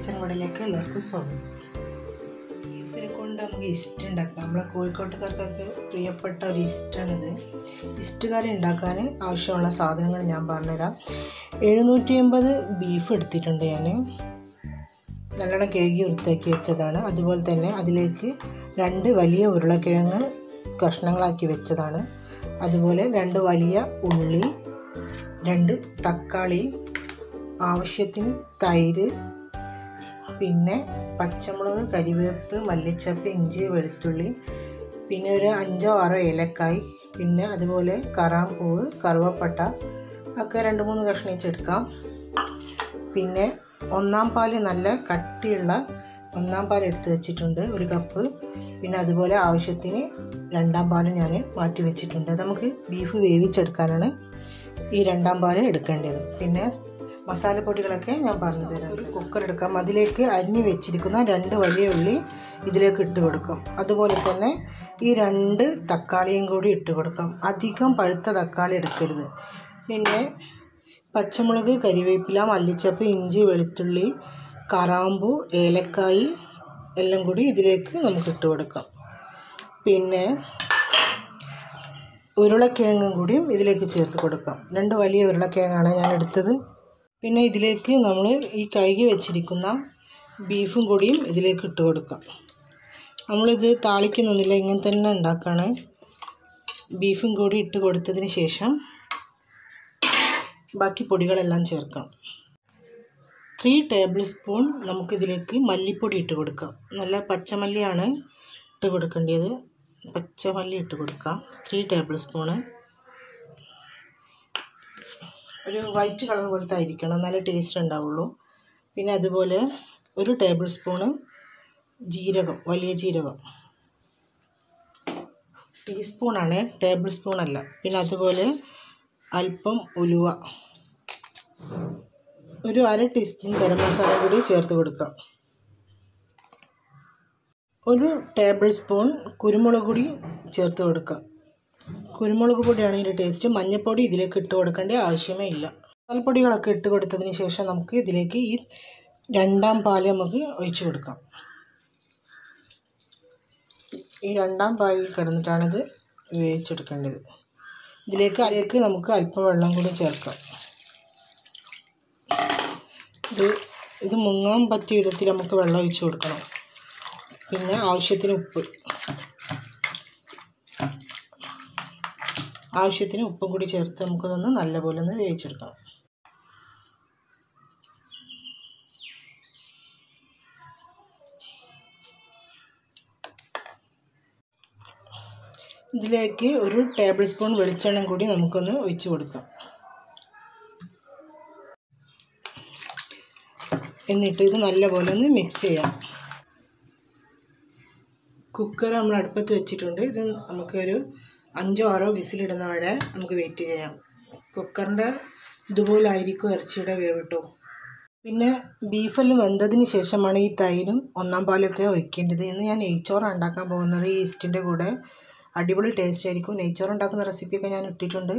Kitchen മോഡലിലേക്ക് എല്ലാവർക്കും സ്വാഗതം. ബീഫിനെ കൊണ്ട് നമുക്ക് ഇസ്റ്റ് ഉണ്ടാക്കാം. നമ്മളെ കോഴിക്കോട്ടുകാർക്കൊക്കെ പ്രിയപ്പെട്ട ഒരു ഇസ്റ്റാണിത് ഇസ്റ്റുകാരി ഉണ്ടാക്കാൻ ആവശ്യമുള്ള സാധനങ്ങൾ ഞാൻ പറഞ്ഞുതരാം. എഴുന്നൂറ്റി എൺപത് ബീഫ് എടുത്തിട്ടുണ്ട് ഞാൻ. നല്ലോണം കഴുകി വൃത്തിയാക്കി വെച്ചതാണ്. അതുപോലെ തന്നെ അതിലേക്ക് രണ്ട് വലിയ ഉരുളക്കിഴങ്ങ് കഷ്ണങ്ങളാക്കി വെച്ചതാണ്. അതുപോലെ രണ്ട് വലിയ ഉള്ളി രണ്ട് തക്കാളി ആവശ്യത്തിന് തൈര് പിന്നെ പച്ചമുളക് കരിവേപ്പ് മല്ലിച്ചപ്പ് ഇഞ്ചി വെളുത്തുള്ളി പിന്നെ ഒരു അഞ്ചോ ആറോ ഏലക്കായ് പിന്നെ അതുപോലെ കറാമ്പൂവ് കറുവപ്പട്ട ഒക്കെ രണ്ട് മൂന്ന് കഷ്ണിച്ചെടുക്കാം. പിന്നെ ഒന്നാം പാൽ നല്ല കട്ടിയുള്ള ഒന്നാം പാൽ എടുത്ത് വെച്ചിട്ടുണ്ട് ഒരു കപ്പ്. പിന്നെ അതുപോലെ ആവശ്യത്തിന് രണ്ടാം പാൽ ഞാൻ മാറ്റി വെച്ചിട്ടുണ്ട്. നമുക്ക് ബീഫ് വേവിച്ചെടുക്കാനാണ് ഈ രണ്ടാം പാൽ എടുക്കേണ്ടത്. പിന്നെ മസാലപ്പൊടികളൊക്കെ ഞാൻ പറഞ്ഞു തരാം. ഒരു കുക്കർ എടുക്കാം. അതിലേക്ക് അരിഞ്ഞു വെച്ചിരിക്കുന്ന രണ്ട് വലിയ ഉള്ളി ഇതിലേക്ക് ഇട്ട് കൊടുക്കും. അതുപോലെ തന്നെ ഈ രണ്ട് തക്കാളിയും കൂടി ഇട്ട് കൊടുക്കാം. അധികം പഴുത്ത തക്കാളി എടുക്കരുത്. പിന്നെ പച്ചമുളക് കരിവേപ്പില മല്ലിച്ചപ്പ് ഇഞ്ചി വെളുത്തുള്ളി കറാമ്പു ഏലക്കായി എല്ലാം കൂടി ഇതിലേക്ക് നമുക്ക് ഇട്ട് കൊടുക്കാം. പിന്നെ ഉരുളക്കിഴങ്ങും കൂടിയും ഇതിലേക്ക് ചേർത്ത് കൊടുക്കാം. രണ്ട് വലിയ ഉരുളക്കിഴങ്ങാണ് ഞാൻ എടുത്തത്. പിന്നെ ഇതിലേക്ക് നമ്മൾ ഈ കഴുകി വെച്ചിരിക്കുന്ന ബീഫും കൂടിയും ഇതിലേക്ക് ഇട്ട് കൊടുക്കാം. നമ്മളിത് താളിക്കുന്നൊന്നുമില്ല ഇങ്ങനെ തന്നെ ഉണ്ടാക്കുകയാണ് ബീഫും കൂടി ഇട്ട് കൊടുത്തതിന് ശേഷം ബാക്കി പൊടികളെല്ലാം ചേർക്കാം ത്രീ ടേബിൾ സ്പൂൺ നമുക്കിതിലേക്ക് മല്ലിപ്പൊടി ഇട്ട് കൊടുക്കാം. നല്ല പച്ചമല്ലിയാണ് ഇട്ട് കൊടുക്കേണ്ടത്. പച്ചമല്ലി ഇട്ട് കൊടുക്കാം. Three tablespoon. ഒരു വൈറ്റ് കളർ പോലത്തെ ആയിരിക്കണം. നല്ല ടേസ്റ്റ് ഉണ്ടാവുള്ളൂ. പിന്നെ അതുപോലെ ഒരു ടേബിൾ സ്പൂണ് ജീരകം വലിയ ജീരകം. ടീസ്പൂണാണ് ടേബിൾ സ്പൂണല്ല പിന്നെ അതുപോലെ അല്പം ഉലുവ. ഒരു അര ടീസ്പൂൺ ഗരം മസാല കൂടി ചേർത്ത് കൊടുക്കാം. ഒരു ടേബിൾ സ്പൂൺ കുരുമുളക് പൊടി ചേർത്ത് കൊടുക്കാം. കുരുമുളക് പൊടിയാണ് ഇതിന്റെ ടേസ്റ്റ് മഞ്ഞൾപ്പൊടി ഇതിലേക്ക് ഇട്ട് കൊടുക്കേണ്ട ആവശ്യമേ ഇല്ല. മസാലപ്പൊടികളൊക്കെ ഇട്ട് കൊടുത്തതിന് ശേഷം നമുക്ക് ഇതിലേക്ക് ഈ രണ്ടാം പാൽ നമുക്ക് ഒഴിച്ചു കൊടുക്കാം. ഈ രണ്ടാം പാലിൽ കിടന്നിട്ടാണിത് വേവിച്ചെടുക്കേണ്ടത്. ഇതിലേക്ക് അതിലേക്ക് നമുക്ക് അല്പം വെള്ളം കൂടി ചേർക്കാം. ഇത് ഇത് മുങ്ങാൻ പറ്റിയ വിധത്തിൽ നമുക്ക് വെള്ളം ഒഴിച്ച് കൊടുക്കണം. പിന്നെ ആവശ്യത്തിന് ഉപ്പ്. ആവശ്യത്തിന് ഉപ്പും കൂടി ചേർത്ത് നമുക്കതൊന്ന് നല്ലപോലെ ഒന്ന് വേവിച്ചെടുക്കണം. ഇതിലേക്ക് ഒരു ടേബിൾ സ്പൂൺ വെളിച്ചെണ്ണം കൂടി നമുക്കൊന്ന് ഒഴിച്ചു കൊടുക്കാം. എന്നിട്ട് ഇത് നല്ലപോലെ ഒന്ന് മിക്സ് ചെയ്യാം. കുക്കർ നമ്മൾ അടുപ്പത്ത് വെച്ചിട്ടുണ്ട്. ഇത് നമുക്കൊരു അഞ്ചോ ആറോ വിസിലിടുന്ന വരെ നമുക്ക് വെയിറ്റ് ചെയ്യാം. കുക്കറിന്റെ ഇതുപോലെ ആയിരിക്കും ഇറച്ചിയുടെ വേവ് കേട്ടോ പിന്നെ ബീഫെല്ലാം വെന്തതിന് ശേഷമാണ് ഈ തൈരും ഒന്നാം പാലൊക്കെ ഒഴിക്കേണ്ടത്. ഇന്ന് ഞാൻ നെയ്ച്ചോറാണ് ഉണ്ടാക്കാൻ പോകുന്നത് ഈ ഈസ്റ്റിന്റെ കൂടെ. അടിപൊളി ടേസ്റ്റ് ആയിരിക്കും. നെയ്ച്ചോറ് ഉണ്ടാക്കുന്ന റെസിപ്പിയൊക്കെ ഞാൻ ഇട്ടിട്ടുണ്ട്.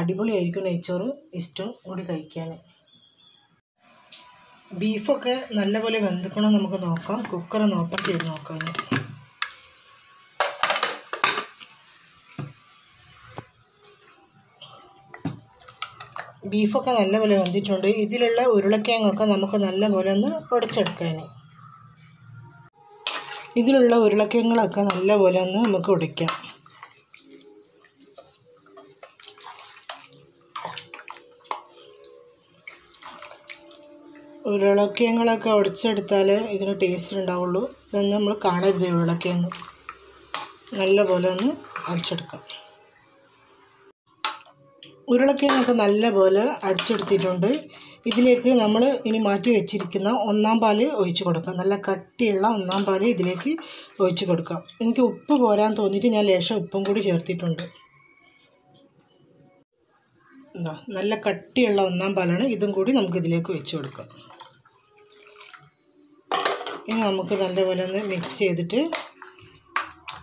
അടിപൊളിയായിരിക്കും നെയ്ച്ചോറ് ഈസ്റ്റും കൂടി കഴിക്കാൻ. ബീഫൊക്കെ നല്ലപോലെ വെന്തുക്കണം നമുക്ക് നോക്കാം. കുക്കർ ഓപ്പൺ ചെയ്ത് നോക്കാം ഇനി. ബീഫൊക്കെ നല്ലപോലെ വന്നിട്ടുണ്ട് ഇതിലുള്ള ഉരുളക്കിഴങ്ങൊക്കെ നമുക്ക് നല്ലപോലെ ഒന്ന് ഉടച്ചെടുക്കാൻ ഇതിലുള്ള ഉരുളക്കിഴങ്ങളൊക്കെ നല്ലപോലെ ഒന്ന് നമുക്ക് ഉടയ്ക്കാം. ഉരുളക്കിഴങ്ങളൊക്കെ ഉടച്ചെടുത്താലേ ഇതിന് ടേസ്റ്റ് ഉണ്ടാവുള്ളൂ. ഇതൊന്നും നമ്മൾ കാണരുത് ഉരുളക്കിഴങ്ങ്. നല്ലപോലെ ഒന്ന് അടിച്ചെടുക്കാം ഉരുളക്കിഴങ്ങൊക്കെ നല്ലപോലെ അടിച്ചെടുത്തിട്ടുണ്ട്. ഇതിലേക്ക് നമ്മൾ ഇനി മാറ്റി വെച്ചിരിക്കുന്ന ഒന്നാം പാൽ ഒഴിച്ച് കൊടുക്കാം. നല്ല കട്ടിയുള്ള ഒന്നാം പാൽ ഇതിലേക്ക് ഒഴിച്ച് കൊടുക്കാം. എനിക്ക് ഉപ്പ് പോരാൻ തോന്നിയിട്ട് ഞാൻ ലേശം ഉപ്പും കൂടി ചേർത്തിട്ടുണ്ട്. എന്താ നല്ല കട്ടിയുള്ള ഒന്നാം പാലാണ് ഇതും കൂടി നമുക്ക് ഇതിലേക്ക് ഒഴിച്ച് കൊടുക്കാം. ഇനി നമുക്ക് നല്ലപോലെ ഒന്ന് മിക്സ് ചെയ്തിട്ട്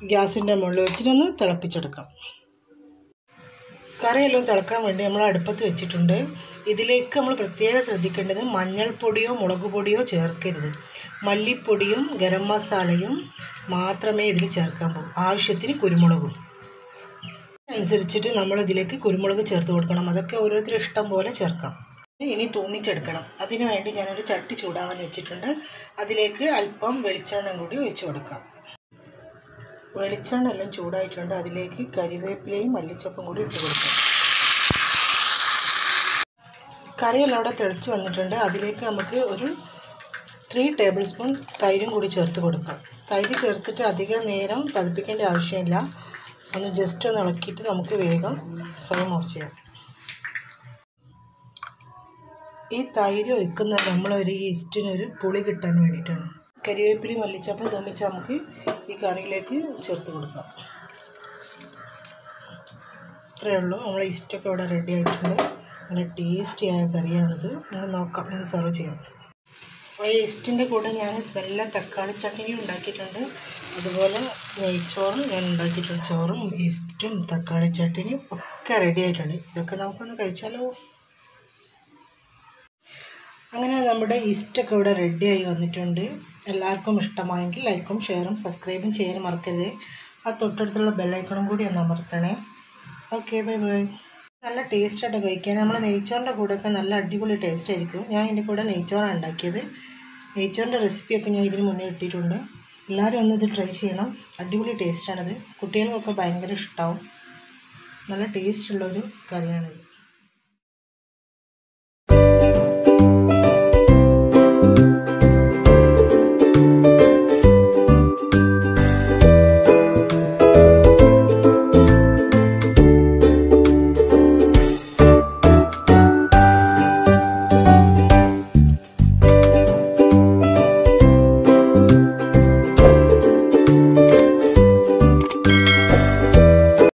ഗ്യാസിന്റെ മുകളിൽ വെച്ചിട്ടൊന്ന് തിളപ്പിച്ചെടുക്കാം. കറിയെല്ലാം തിളക്കാൻ വേണ്ടി നമ്മൾ അടുപ്പത്ത് വെച്ചിട്ടുണ്ട്. ഇതിലേക്ക് നമ്മൾ പ്രത്യേകം ശ്രദ്ധിക്കേണ്ടത് മഞ്ഞൾപ്പൊടിയോ മുളക് പൊടിയോ ചേർക്കരുത്. മല്ലിപ്പൊടിയും ഗരം മസാലയും മാത്രമേ ഇതിൽ ചേർക്കാൻ പോകൂ ആവശ്യത്തിന് കുരുമുളകും. അതിനനുസരിച്ചിട്ട് നമ്മൾ ഇതിലേക്ക് കുരുമുളക് ചേർത്ത് കൊടുക്കണം. അതൊക്കെ ഓരോരുത്തരും ഇഷ്ടം പോലെ ചേർക്കാം. ഇനി തൂമിച്ചെടുക്കണം. അതിനു വേണ്ടി ഞാനൊരു ചട്ടി ചൂടാവാൻ വെച്ചിട്ടുണ്ട്. അതിലേക്ക് അല്പം വെളിച്ചെണ്ണ കൂടി ഒഴിച്ചു കൊടുക്കാം. വെളിച്ചെണ്ണ എല്ലാം ചൂടായിട്ടുണ്ട്. അതിലേക്ക് കരിവേപ്പിലയും മല്ലിച്ചപ്പും കൂടി ഇട്ട് കൊടുക്കാം. കറിയെല്ലാം അവിടെ തിളച്ച് വന്നിട്ടുണ്ട്. അതിലേക്ക് നമുക്ക് ഒരു ത്രീ ടേബിൾ സ്പൂൺ തൈരും കൂടി ചേർത്ത് കൊടുക്കാം. തൈര് ചേർത്തിട്ട് അധികം നേരം പതിപ്പിക്കേണ്ട ആവശ്യമില്ല. ഒന്ന് ജസ്റ്റ് ഒന്ന് ഇളക്കിയിട്ട് നമുക്ക് വേഗം ഫ്ലെയിം ഓഫ് ചെയ്യാം. ഈ തൈര് ഒഴിക്കുന്നത് നമ്മളൊരു ഈസ്റ്റിനൊരു പുളി കിട്ടാൻ വേണ്ടിയിട്ടാണ്. കരിവേപ്പിലി മല്ലിച്ചപ്പം തോന്നിച്ച് നമുക്ക് ഈ കറിയിലേക്ക് ചേർത്ത് കൊടുക്കാം. ഇത്രയേ ഉള്ളൂ. നമ്മൾ ഈസ്റ്റൊക്കെ ഇവിടെ റെഡി ആയിട്ടുണ്ട്. നല്ല ടേസ്റ്റി ആയ കറിയാണിത്. നമുക്ക് നോക്കാം. നമുക്ക് സെർവ് ചെയ്യാം. ആ ഈസ്റ്റിന്റെ കൂടെ ഞാൻ നല്ല തക്കാളി ചട്നി ഉണ്ടാക്കിയിട്ടുണ്ട്. അതുപോലെ നെയ്ച്ചോറും ഞാൻ ഉണ്ടാക്കിയിട്ടുണ്ട്. ചോറും ഈസ്റ്റും തക്കാളി ചട്നിയും ഒക്കെ റെഡി ആയിട്ടുണ്ട്. ഇതൊക്കെ നമുക്കൊന്ന് കഴിച്ചാലോ? അങ്ങനെ നമ്മുടെ ഈസ്റ്റൊക്കെ ഇവിടെ ആയി വന്നിട്ടുണ്ട്. എല്ലാവർക്കും ഇഷ്ടമായെങ്കിൽ ലൈക്കും ഷെയറും സബ്സ്ക്രൈബും ചെയ്യാൻ മറക്കരുത്. ആ തൊട്ടടുത്തുള്ള ബെല്ലൈക്കണും കൂടി ഒന്ന് അമർത്തണേ. ഓക്കെ ബൈ ബൈ നല്ല ടേസ്റ്റായിട്ട് കഴിക്കാൻ. നമ്മൾ നെയ്ച്ചോറിന്റെ കൂടെയൊക്കെ നല്ല അടിപൊളി ടേസ്റ്റ് ആയിരിക്കും. ഞാൻ ഇതിന്റെ കൂടെ നെയ്ച്ചോറാണ് ഉണ്ടാക്കിയത്. നെയ്ച്ചോറിന്റെ റെസിപ്പിയൊക്കെ ഞാൻ ഇതിന് മുന്നേ ഇട്ടിട്ടുണ്ട്. എല്ലാവരും ഒന്ന് ഇത് ട്രൈ ചെയ്യണം. അടിപൊളി ടേസ്റ്റാണിത് കുട്ടികൾക്കൊക്കെ ഭയങ്കര ഇഷ്ടമാവും നല്ല ടേസ്റ്റുള്ളൊരു കറിയാണിത്.